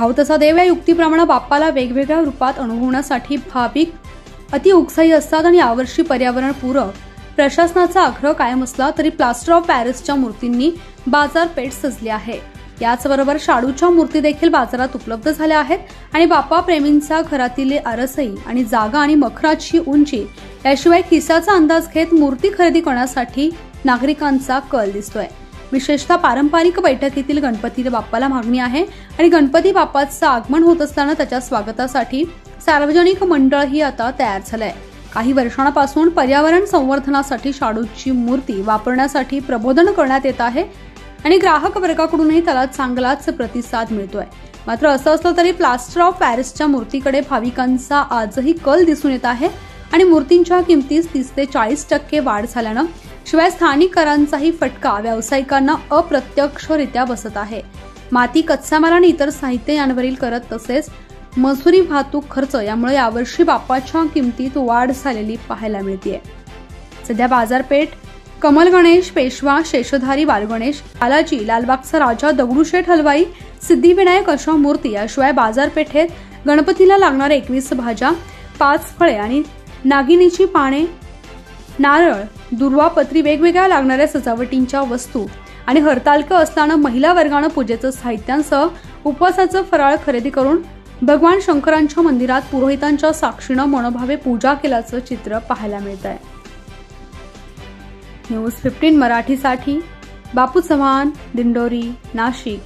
घाव तसा देव. या युक्तीप्रमाणे बाप्पाला वेगवेगळ्या रूपात अनुभवण्यासाठी भाविक अति उत्साही असतात आणि यावर्षी पर्यावरण पूरक प्रशासनाचा आग्रह कायम असला तरी प्लास्टर ऑफ पॅरिसच्या मूर्तींनी बाजारपेठ सजली आहे. याचबरोबर शाडूच्या मूर्ती देखील बाजारात उपलब्ध झाल्या आहेत आणि बाप्पा प्रेमींचा घरातील आरसई आणि जागा आणि मखराची उंची याशिवाय खिसाचा अंदाज घेत मूर्ती खरेदी करण्यासाठी नागरिकांचा कल दिसतोय. विशेषतः पारंपरिक बैठकीतील गणपती बाप्पाला मागणी आहे आणि गणपती बाप्पाचं आगमन होत असताना त्याच्या स्वागतासाठी सार्वजनिक मंडळही आता तयार झालंय. काही वर्षांपासून पर्यावरण संवर्धनासाठी शाडूची मूर्ती वापरण्यासाठी प्रबोधन करण्यात येत आहे आणि ग्राहक वर्गाकडूनही त्याला चांगलाच प्रतिसाद मिळतोय. मात्र असं असलं तरी प्लास्टर ऑफ पॅरिसच्या मूर्तीकडे भाविकांचा आजही कल दिसून येत आहे आणि मूर्तींच्या किमतीस तीस ते चाळीस टक्के वाढ झाल्यानं शिवाय स्थानिक करांचाही फटका व्यावसायिकांना अप्रत्यक्षरित्या बसत आहे. माती कच्चा माल आणि इतर साहित्य यांवरील करत तसेच मजुरी वाहतूक खर्च यामुळे यावर्षी बाप्पाच्या किमतीत वाढ झालेली पाहायला मिळते सध्या बाजारपेठ कमल गणेश पेशवा शेषधारी बालगणेश बालाजी लालबागचा राजा दगडूशेठ हलवाई सिद्धिविनायक अशा मूर्ती याशिवाय बाजारपेठेत गणपतीला लागणाऱ्या एकवीस भाज्या पाच फळे आणि नागिनीची पाने नारळ दुर्वापत्री वेगवेगळ्या लागणाऱ्या सजावटींच्या वस्तू आणि हरतालकं असताना महिला वर्गानं पूजेचं साहित्यांसह उपवासाचं फराळ खरेदी करून भगवान शंकरांच्या मंदिरात पुरोहितांच्या साक्षीनं मनोभावे पूजा केल्याचं चित्र पाहायला मिळत आहे न्यूज फिफ्टीन मराठीसाठी बापू चव्हाण दिंडोरी नाशिक.